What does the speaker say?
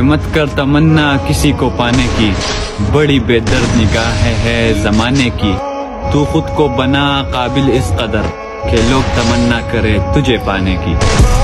मत कर तमन्ना किसी को पाने की। बड़ी बेदर्द निगाह है जमाने की। तू खुद को बना काबिल इस कदर के लोग तमन्ना करे तुझे पाने की।